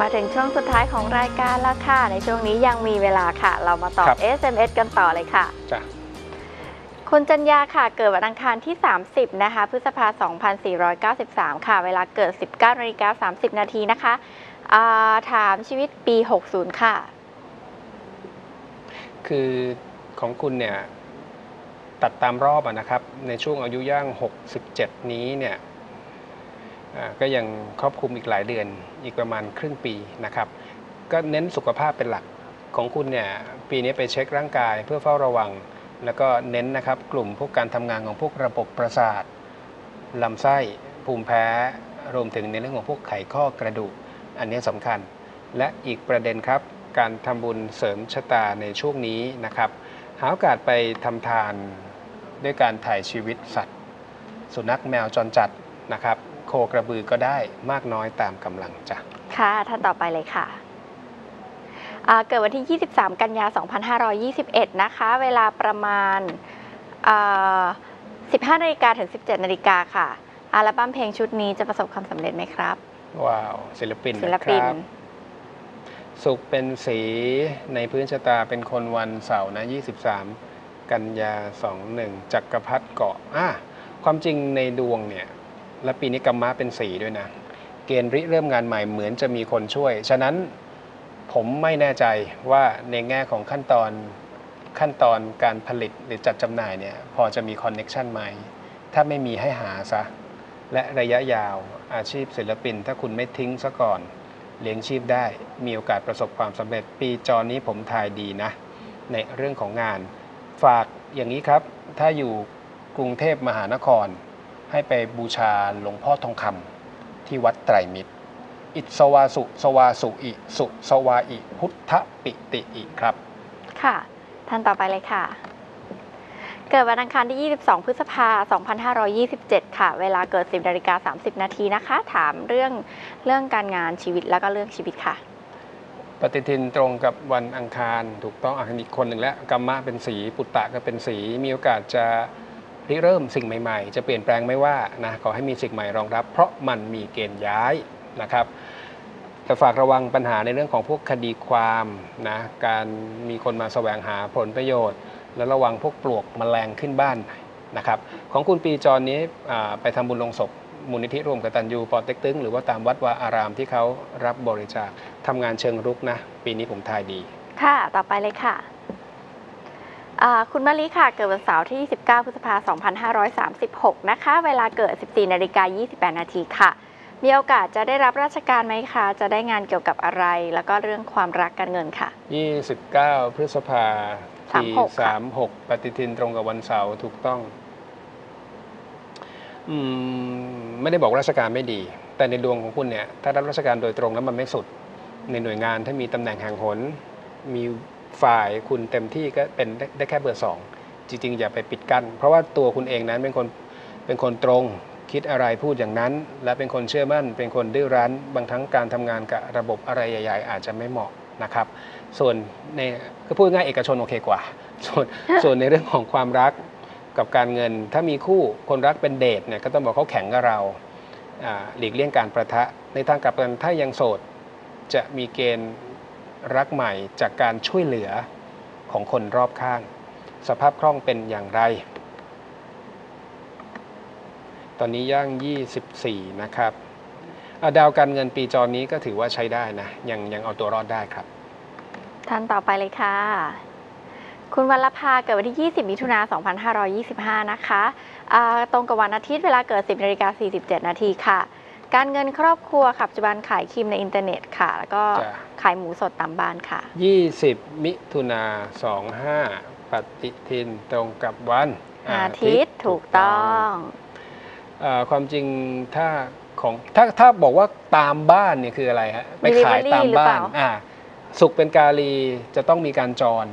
มาถึงช่วงสุดท้ายของรายการแล้วค่ะ ในช่วงนี้ยังมีเวลาค่ะ เรามาตอบ ครับ SMS กันต่อเลยค่ะ จ้ะคุณจัญญาค่ะเกิดวันอังคารที่ 30 นะคะ พฤษภาคม2493 ค่ะ เวลาเกิด 19นาฬิกา30 นาทีนะคะอ่าถามชีวิตปี 60 ค่ะ คือของคุณเนี่ย ตัดตามรอบอะนะครับ ในช่วงอายุย่าง 67 นี้เนี่ยอ่า ก็ยังครอบคลุมอีกหลายเดือนอีกประมาณครึ่งปีนะครับ ก็เน้นสุขภาพเป็นหลักของคุณเนี่ยปีนี้ไปเช็คร่างกายเพื่อเฝ้าระวัง แล้วก็เน้นนะครับกลุ่มพวกการทำงานของพวกระบบประสาทลำไส้ภูมิแพ้รวมถึงในเรื่องของพวกไขข้อกระดูกอันนี้สำคัญ และอีกประเด็นครับ การทำบุญเสริมชะตาในช่วงนี้นะครับ หาโอกาสไปทำทานด้วยการถ่ายชีวิตสัตว์ สุนัขแมวจรจัดนะครับ โคกระบือก็ได้มากน้อยตามกำลังจ้ะค่ะ ท่านต่อไปเลยค่ะอ่าเกิดวันที่ 23 กันยา 2521 นะคะ เวลาประมาณอ่า15นาฬิกาถึง 17นาฬิกาค่ะ อัลบั้มเพลงชุดนี้จะประสบความสำเร็จไหมครับ ว้าว ศิลปินศิลนะคปินรับสุขเป็นสีในพื้นชะตาเป็นคนวันเสาร์นะ 23 กันยา 21 จักรพรรดิเกาะอะความจริงในดวงเนี่ย และปีนี้กรรมะเป็นสีด้วยนะ เกณฑ์ริเริ่มงานใหม่เหมือนจะมีคนช่วย ฉะนั้นผมไม่แน่ใจว่าในแง่ของขั้นตอนขั้นตอนการผลิตหรือจัดจำหน่ายเนี่ยพอจะมีคอนเน็ชันไหม ถ้าไม่มีให้หาซะ และระยะยาวอาชีพศิลปิน ถ้าคุณไม่ทิ้งซะก่อน เลี้ยงชีพได้มีโอกาสประสบความสำเร็จปีจอนี้ผมทายดีนะ ในเรื่องของงาน ฝากอย่างนี้ครับ ถ้าอยู่กรุงเทพมหานคร ให้ไปบูชาหลวงพ่อทองคำที่วัดไตรมิตร อิสวาสุสวาสุอิสุสวาอิพุทธปิติอิครับ ค่ะ ท่านต่อไปเลยค่ะ เกิดวันอังคารที่ 22 พฤษภาคม2527 ค่ะ เวลาเกิด 10นาฬิกา30 นาทีนะคะ ถามเรื่องเรื่องการงานชีวิตแล้วก็เรื่องชีวิตค่ะปฏิทินตรงกับวันอังคารถูกต้องอะอีกคนหนึ่งแล้วกัมมะเป็นสีปุตตะก็เป็นสีมีโอกาสจะ ริเริ่มสิ่งใหม่ๆ จะเปลี่ยนแปลงไม่ว่านะขอให้มีสิ่งใหม่รองรับ เพราะมันมีเกณฑ์ย้ายนะครับแต่ฝากระวังปัญหาในเรื่องของพวกคดีความนะการมีคนมาแสวงหาผลประโยชน์ และระวังพวกปลวกแมลงขึ้นบ้านนะครับของคุณปีจรนี้ไปทำบุญลงศพมูลนิธิร่วมกตัญญูปอเต็กตึงหรือว่าตามวัดวาอารามที่เขารับบริจาคทำงานเชิงรุกนะ ปีนี้ผมทายดี ค่ะ ต่อไปเลยค่ะ คุณมะลิค่ะ เกิดวันเสาร์ที่29พฤษภาคม 2536 นะคะ เวลาเกิด 14 นาฬิกา 28 นาทีค่ะ มีโอกาสจะได้รับราชการไหมคะ จะได้งานเกี่ยวกับอะไร แล้วก็เรื่องความรักการเงินค่ะ 29 พฤษภาที่36ค่ะ36 ปฏิทินตรงกับวันเสาร์ถูกต้อง อืม ไม่ได้บอกราชการไม่ดี แต่ในดวงของคุณเนี่ย ถ้ารับราชการโดยตรงแล้วมันไม่สุด ในหน่วยงานถ้ามีตำแหน่งแห่งหน มี ฝ่ายคุณเต็มที่ก็เป็นได้ได้แค่เบอร์สองจริงๆ อย่าไปปิดกั้น เพราะว่าตัวคุณเองนั้นเป็นคนเป็นคนตรงคิดอะไรพูดอย่างนั้น และเป็นคนเชื่อมั่น เป็นคนดื้อรั้น บางครั้งการทำงานกับระบบอะไรใหญ่ ๆ อาจจะไม่เหมาะนะครับ ส่วนในก็พูดง่ายเอกชนโอเคกว่า ส่วนส่วนในเรื่องของความรักกับการเงิน ถ้ามีคู่คนรักเป็นเดทเนี่ยก็ต้องบอกเขาแข็งกับเราอ่าหลีกเลี่ยงการประทะในทางกลับกันถ้ายังโสดจะมีเกณฑ์ รักใหม่จากการช่วยเหลือของคนรอบข้าง สภาพคล่องเป็นอย่างไร ตอนนี้ย่าง 24 นะครับดาวการเงินปีจอนี้ก็ถือว่าใช้ได้นะ ยังยังเอาตัวรอดได้ครับท่านต่อไปเลยค่ะ คุณวัลภาเกิดวันที่ 20 มิถุนา 2525 นะคะอ่าตรงกับวันอาทิตย์เวลาเกิด 10นาฬิกา47 นาทีค่ะ การเงินครอบครัวค่ะปัจจุบันขายครีมในอินเทอร์เน็ตค่ะ แล้วก็จ้ะ ขายหมูสดตามบ้านค่ะ 20 มิถุนา25 ปฏิทินตรงกับวันอาทิตย์ถูกต้องเอ่อความจริงถ้าของถ้าถ้าบอกว่าตามบ้านเนี่ยคืออะไรฮะไปขาย Delivery ตามหรือบ้าเปนล่าอ่าสุขเป็นกาลีจะต้องมีการจร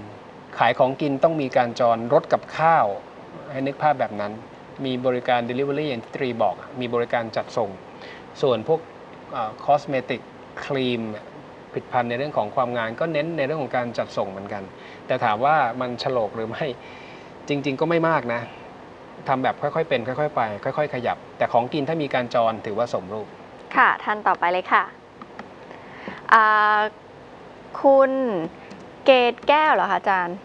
ขายของกินต้องมีการจรรถกับข้าว ให้นึกภาพแบบนั้น มีบริการ Delivery อย่างที่ตรีบอกมีบริการจัดส่ง ส่วนพวกคอสเมติกครีมผลิตภัณฑ์ในเรื่องของความงานก็เน้นในเรื่องของการจัดส่งเหมือนกัน แต่ถามว่ามันฉลกหรือไม่จริง ๆ ก็ไม่มากนะทำแบบค่อยๆเป็น ค่อยๆไป ค่อย ๆ ขยับ แต่ของกินถ้ามีการจรถือว่าสมรูป ค่ะท่านต่อไปเลยค่ะ คุณเกตแก้วเหรอคะอาจารย์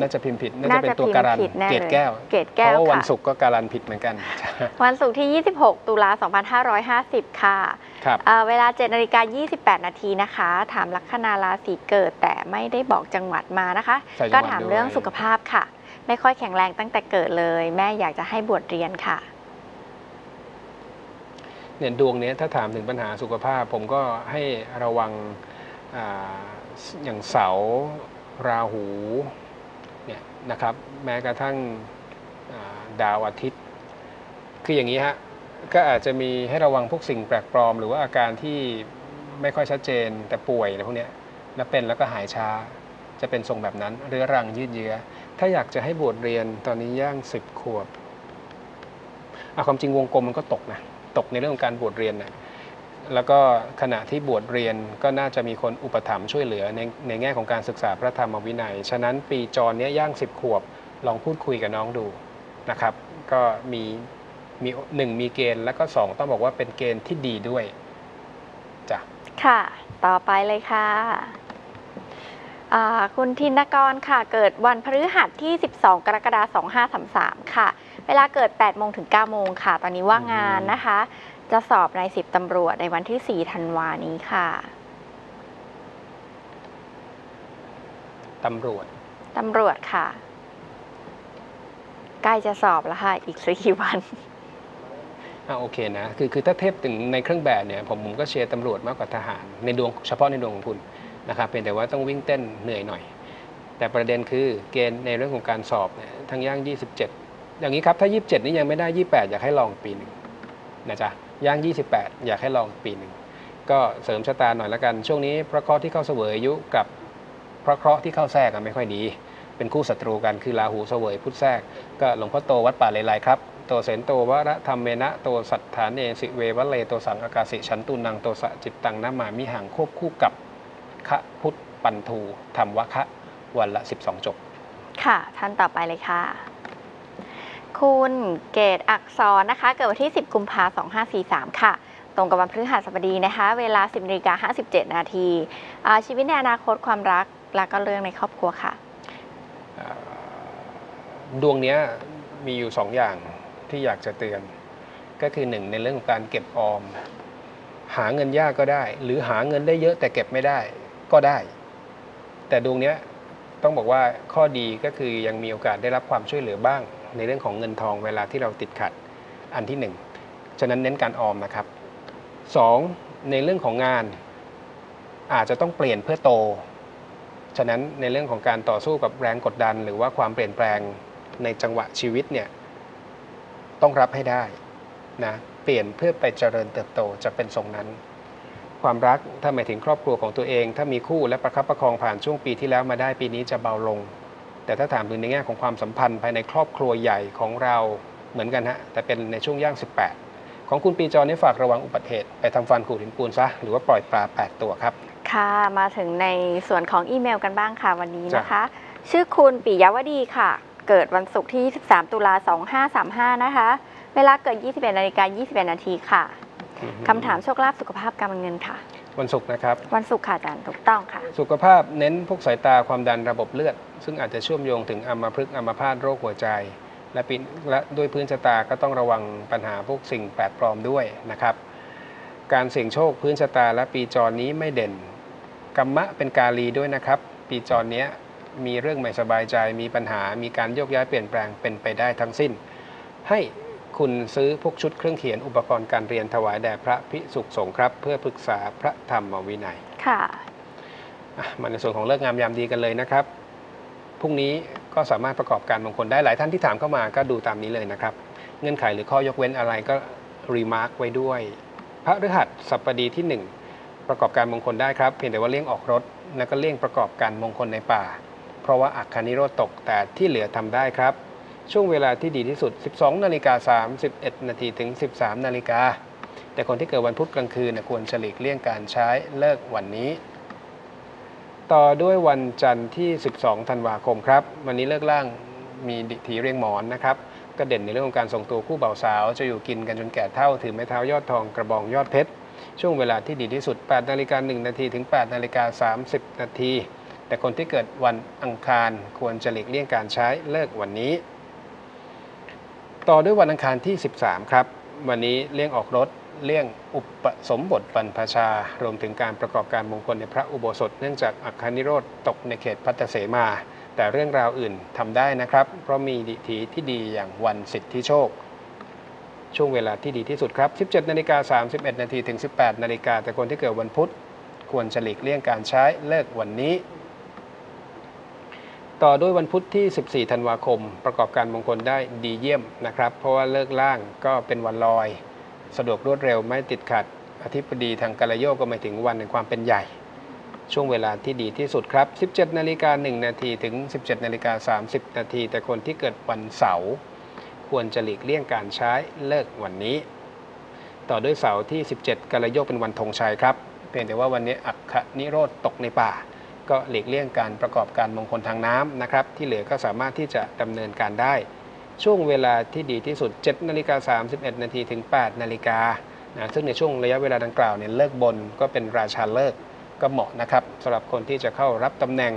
น่าจะพิมพ์ผิด น่าจะเป็นตัวพิมการันพ์ผิดแน่เกตเลยแก้วเกตเพแก้วราะว่าวันค่ะศุกร์ก็การันผิดเหมือนกัน วันศุกร์ที่ 26 ตุลา2550 ค่ะครับอ่าเวลา7นาฬิกา28 นาทีนะคะ ถามลัคนาราศีเกิด แต่ไม่ได้บอกจังหวัดมานะคะใส่จังหวัดก็ถามเรื่องด้วยสุขภาพค่ะ ไม่ค่อยแข็งแรงตั้งแต่เกิดเลย แม่อยากจะให้บวชเรียนค่ะเนี่ยดวงเนี้ยถ้าถามถึงปัญหาสุขภาพ ผมก็ให้ระวังอาอย่างเสาร์ราหูเนะครับ แม้กระทั่งดาวอาทิตย์ คืออย่างนี้ฮะก็อาจจะมีให้ระวังพวกสิ่งแปลกปลอม หรือว่าอาการที่ไม่ค่อยชัดเจนแต่ป่วยอะไรพวกนี้แล้วเป็นแล้วก็หายช้า จะเป็นทรงแบบนั้น เรื้อรังยืดเยื้อ ถ้าอยากจะให้บวชเรียนตอนนี้ย่างสิบขวบอะความจริงวงกลมมันก็ตกนะตกในเรื่องของการบวชเรียนนะ แล้วก็ขณะที่บวชเรียนก็น่าจะมีคนอุปถัมภ์ช่วยเหลือในในแง่ของการศึกษาพระธรรมวินัย ฉะนั้นปีจรเนี้ยย่างสิบขวบลองพูดคุยกับน้องดูนะครับ ก็มีมีหนึ่งมีเกณฑ์แล้วก็สองต้องบอกว่าเป็นเกณฑ์ที่ดีด้วยจ้ะค่ะ ต่อไปเลยค่ะคุณธินกรค่ะ เกิดวันพฤหัสที่ 12 กรกฎาคม2533 ค่ะ เวลาเกิด 8 โมงถึง 9 โมงค่ะ ตอนนี้ว่างงานนะคะ จะสอบใน10ตำรวจในวันที่ 4 ธันวานี้ค่ะ ตำรวจ ตำรวจค่ะ ใกล้จะสอบแล้วค่ะ อีกสี่วัน อ่าโอเคนะ คือคือถ้าเทียบถึงในเครื่องแบบเนี่ย ผมผมก็เชียร์ตำรวจมากกว่าทหาร ในดวงเฉพาะในดวงของคุณนะครับเพียงแต่ว่าต้องวิ่งเต้นเหนื่อยหน่อย แต่ประเด็นคือเกณฑ์ในเรื่องของการสอบเนี่ยทั้งย่าง 27 อย่างนี้ครับ ถ้า 27 นี่ยังไม่ได้ 28 อยากให้ลองปีหนึ่งนะจ๊ะ ย่าง 28 อยากให้ลองปีหนึ่ง ก็เสริมชะตาหน่อยละกัน ช่วงนี้พระเคราะห์ที่เข้าเสวยอายุกับพระเคราะห์ที่เข้าแทรกกันไม่ค่อยดี เป็นคู่ศัตรูกันคือราหูเสวยพุทธแทรก ก็หลวงพ่อโตวัดป่าเลไลครับโตเสนโตวระธรรมเมนะโตสัทธานเนสิเววะเลโตสังอากาสิฉันตุนังโตสะจิตตังนามามิหังควบคู่กับคะพุทธปันทูธรรมวะคะวันละ 12 จบ ค่ะ ท่านต่อไปเลยค่ะ คุณเกตอักษรนะคะ เกิดวันที่ 10 กุมภาพันธ์2543 ค่ะ ตรงกับวันพฤหัสบดีนะคะ เวลา 10นาฬิกา57 นาที ชีวิตในอนาคตความรัก และก็เรื่องในครอบครัวค่ะ ดวงเนี้ยมีอยู่สองอย่างที่อยากจะเตือน ก็คือหนึ่งในเรื่องของการเก็บออม หาเงินยากก็ได้ หรือหาเงินได้เยอะแต่เก็บไม่ได้ก็ได้ แต่ดวงเนี้ยต้องบอกว่าข้อดีก็คือยังมีโอกาสได้รับความช่วยเหลือบ้าง ในเรื่องของเงินทองเวลาที่เราติดขัดอันที่หนึ่งฉะนั้นเน้นการออมนะครับสองในเรื่องของงานอาจจะต้องเปลี่ยนเพื่อโต ฉะนั้นในเรื่องของการต่อสู้กับแรงกดดัน หรือว่าความเปลี่ยนแปลงในจังหวะชีวิตเนี่ยต้องรับให้ได้นะเปลี่ยนเพื่อไปเจริญเติบโตจะเป็นทรงนั้น ความรักถ้าหมายถึงครอบครัวของตัวเอง ถ้ามีคู่และประคับประคองผ่านช่วงปีที่แล้วมาได้ปีนี้จะเบาลง แต่ถ้าถามถึงในแง่ของความสัมพันธ์ภายในครอบครัวใหญ่ของเราเหมือนกันฮะแต่เป็นในช่วงย่าง 18 ของคุณปีจรนี่ฝากระวังอุบัติเหตุไปทำฟันขูดหินปูนซะหรือว่าปล่อยปลาแปดตัวครับ ค่ะมาถึงในส่วนของอีเมลกันบ้างค่ะวันนี้นะคะ ชื่อคุณปิยวดีค่ะ เกิดวันศุกร์ที่ 23 ตุลา2535 นะคะ เวลาเกิด 21นาฬิกา21 นาทีค่ะคำถามโชคลาภสุขภาพการเงินค่ะ วันศุกร์นะครับ วันศุกร์ค่ะอาจารย์ถูกต้องค่ะ สุขภาพเน้นพวกสายตาความดันระบบเลือด ซึ่งอาจจะเชื่อมโยงถึงอัมพฤกษ์อัมพาตโรคหัวใจ และปีและด้วยพื้นชะตาก็ต้องระวังปัญหาพวกสิ่งแปลกปลอมด้วยนะครับ การเสี่ยงโชคพื้นชะตาและปีจรนี้ไม่เด่นกรรมะเป็นกาลีด้วยนะครับ ปีจรเนี้ยมีเรื่องไม่สบายใจมีปัญหามีการโยกย้ายเปลี่ยนแปลงเป็นไปได้ทั้งสิ้น ให้ คุณซื้อพวกชุดเครื่องเขียนอุปกรณ์การเรียนถวายแด่พระพิสุขสงฆ์ครับ เพื่อปรึกษาพระธรรมวินัยค่ะอะมาในส่วนของฤกษ์งามยามดีกันเลยนะครับพรุ่งนี้ก็สามารถประกอบการมงคลได้หลายท่านที่ถามเข้ามาก็ดูตามนี้เลยนะครับ เงื่อนไขหรือข้อยกเว้นอะไรก็ remark ไว้ด้วย พระฤหัสสัปปดีที่ 1 ประกอบการมงคลได้ครับ เพียงแต่ว่าเลี่ยงออกรถ แล้วก็เลี่ยงประกอบการมงคลในป่า เพราะว่าอักคานิโรธตกแต่ที่เหลือทำได้ครับ ช่วงเวลาที่ดีที่สุด 12 นาฬิกา 31 นาทีถึง 13 นาฬิกา แต่คนที่เกิดวันพุธกลางคืนควรเฉลีกเลี่ยงการใช้เลิกวันนี้ ต่อด้วยวันจันทร์ที่ 12 ธันวาคมครับ วันนี้เลิกล่างมีดิถีเรียงหมอนนะครับก็เด่นในเรื่องของการส่งตัวคู่บ่าวสาว จะอยู่กินกันจนแก่เท่าถือไม้เท้ายอดทองกระบองยอดเพชรช่วงเวลาที่ดีที่สุด 8 นาฬิกา 1 นาทีถึง 8 นาฬิกา 30 นาที แต่คนที่เกิดวันอังคารควรจะหลีกเลี่ยงการใช้เลิกวันนี้ ต่อด้วยวันอังคารที่ 13 ครับ วันนี้เลี่ยงออกรถเลี่ยงอุปสมบทบรรพชา รวมถึงการประกอบการมงคลในพระอุโบสถ เนื่องจากอัคคนิโรธตกในเขตพัทเสมา แต่เรื่องราวอื่นทำได้นะครับ เพราะมีดิถีที่ดีอย่างวันสิทธิโชค ช่วงเวลาที่ดีที่สุดครับ 17นาฬิกา31นาทีถึง 18นาฬิกาแต่คนที่เกิดวันพุธควรจะหลีกเลี่ยงการใช้เลิกวันนี้ ต่อด้วยวันพุธที่ 14 ธันวาคม ประกอบการมงคลได้ดีเยี่ยมนะครับ เพราะว่าเลิกล่างก็เป็นวันลอย สะดวกรวดเร็วไม่ติดขัด อธิบดีทางกาลโยกก็หมายถึงวันแห่งความเป็นใหญ่ ช่วงเวลาที่ดีที่สุดครับ 17 นาฬิกา 1 นาทีถึง 17 นาฬิกา 30 นาที แต่คนที่เกิดวันเสาร์ควรจะหลีกเลี่ยงการใช้เลิกวันนี้ ต่อด้วยเสาร์ที่ 17กาลโยกเป็นวันธงชัยครับเพียงแต่ว่าวันนี้อัคคนิโรธตกในป่า ก็หลีกเลี่ยงการประกอบการมงคลทางน้ำนะครับ ที่เหลือก็สามารถที่จะดำเนินการได้ ช่วงเวลาที่ดีที่สุด 7 นาฬิกา 31 นาทีถึง 8 นาฬิกานะซึ่งในช่วงระยะเวลาดังกล่าวเนี่ยเลิกบนก็เป็นราชาเลิกก็เหมาะนะครับสำหรับคนที่จะเข้ารับตำแหน่ง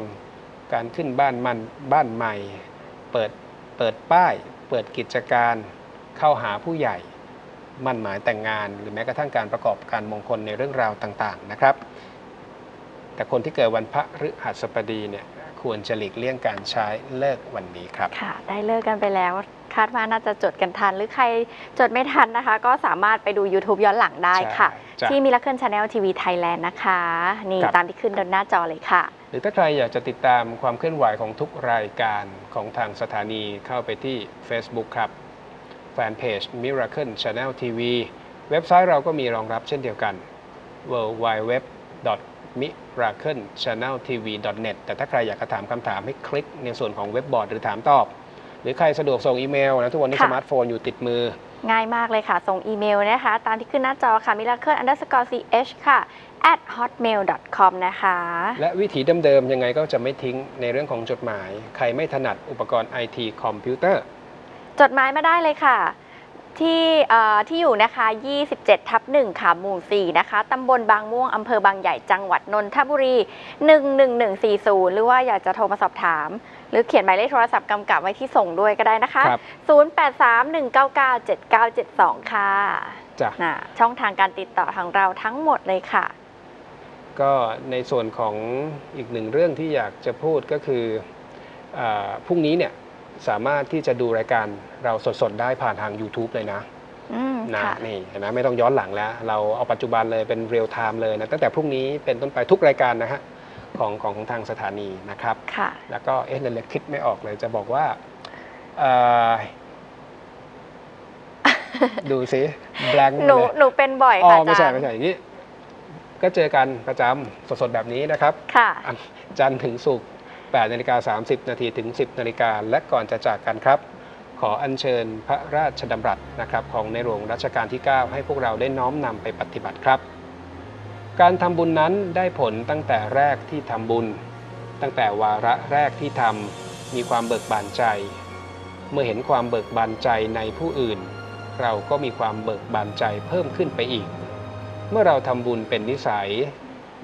การขึ้นบ้านมันบ้านใหม่ เปิดเปิดป้าย เปิดกิจการเข้าหาผู้ใหญ่ มั่นหมายแต่งงาน หรือแม้กระทั่งการประกอบการมงคลในเรื่องราวต่างๆนะครับ แต่คนที่เกิดวันพระฤหัสบดีเนี่ยควรจะหลีกเลี่ยงการใช้ฤกษ์วันนี้ครับ ค่ะ ได้ฤกษ์กันไปแล้วคาดว่าน่าจะจดกันทัน หรือใครจดไม่ทันนะคะ ก็สามารถไปดู YouTube ย้อนหลังได้ค่ะใช่จ้ะที่มิล a เคิลชาแนลทีวีไทยแลนด์นะคะ นี่ครับตามที่ขึ้นบนหน้าจอเลยค่ะ หรือถ้าใครอยากจะติดตามความเคลื่อนไหวของทุกรายการของทางสถานีเข้าไปที่ Facebook ครับแฟนเพจ Miracle Channel TV เว็บไซต์เราก็มีรองรับเช่นเดียวกัน w w w miraclechanneltv.net แต่ถ้าใครอยากจะถามคำถามให้คลิกในส่วนของเว็บบอร์ดหรือถามตอบ หรือใครสะดวกส่งอีเมลนะทุกวันนี้ค่ะสมาร์ทโฟนอยู่ติดมือ ง่ายมากเลยค่ะ ส่งอีเมลนะคะ ตามที่ขึ้นหน้าจอค่ะ miracle underscore ch ค่ะ at hotmail com นะคะ และวิธีเดิมๆยังไงก็จะไม่ทิ้งในเรื่องของจดหมาย ใครไม่ถนัดอุปกรณ์ไอทีคอมพิวเตอร์ จดหมายมาได้เลยค่ะ ที่เอ่อที่อยู่นะคะ 27 ทับ1ค่ะหมู่ 4 นะคะ ตำบลบางม่วง อำเภอบางใหญ่ จังหวัดนนทบุรี 11140 หรือว่าอยากจะโทรมาสอบถาม หรือเขียนหมายเลขโทรศัพท์กำกับไว้ที่ส่งด้วยก็ได้นะคะ ครับ0831997972 ค่ะจ้ะน่ะช่องทางการติดต่อของเราทั้งหมดเลยค่ะ ก็ในส่วนของอีกหนึ่งเรื่องที่อยากจะพูดก็คืออาพรุ่งนี้เนี่ย สามารถที่จะดูรายการเราสดๆ ได้ผ่านทาง YouTube เลยนะอืมนะค่ะนี่เห็นไหมไม่ต้องย้อนหลังแล้ว เราเอาปัจจุบันเลยเป็นเรียลไทม์เลยนะตั้งแต่พรุ่งนี้เป็นต้นไปทุกรายการนะฮะของของของทางสถานีนะครับ ค่ะ แล้วก็เอ๊ะเล็กคิดไม่ออกเลยจะบอกว่าเอ่อ ดูสิแบงค์หนูเลยหนูเป็นบ่อยอ๋อค่ะอาไม่ใช่จารย์ไม่ใช่อย่างนี้ ก็เจอกันประจำสดๆแบบนี้นะครับ ค่ะอันจันทร์ถึงศุกร์ 8นาฬิกา30 นาทีถึง 10 นาฬิกาและก่อนจะจากกันครับ ขออัญเชิญพระราชดำรัสนะครับของในหลวงรัชกาลที่ 9 ให้พวกเราได้น้อมนำไปปฏิบัติครับ การทำบุญนั้นได้ผลตั้งแต่แรกที่ทำบุญ ตั้งแต่วาระแรกที่ทำมีความเบิกบานใจ เมื่อเห็นความเบิกบานใจในผู้อื่น เราก็มีความเบิกบานใจเพิ่มขึ้นไปอีก เมื่อเราทำบุญเป็นนิสัย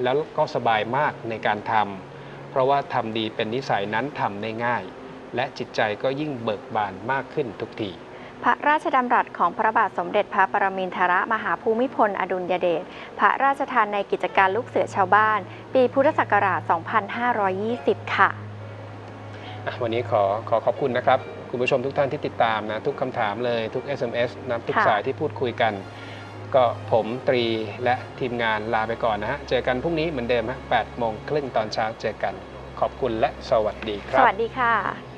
แล้วก็สบายมากในการทำ ราะว่าทำดีเป็นนิสัยนั้นทำได้ง่าย และจิตใจก็ยิ่งเบิกบานมากขึ้นทุกที พระราชดำรัสของพระบาทสมเด็จพระปรมินทรมหาภูมิพล อดุลยเดชพระราชทานในกิจการลูกเสือชาวบ้าน ปีพุทธศักราช 2520 ค่ะอะวันนี้ขอขอขอบคุณนะครับ คุณผู้ชมทุกท่านที่ติดตามนะ ทุกคำถามเลยทุก SMS นะทุกค่ะสายที่พูดคุยกัน ก็ผมตรีและทีมงานลาไปก่อนนะฮะ เจอกันพรุ่งนี้เหมือนเดิมฮะ8โมงครึ่งตอนเช้าเจอกัน ขอบคุณและสวัสดีครับวัสดีค่ะ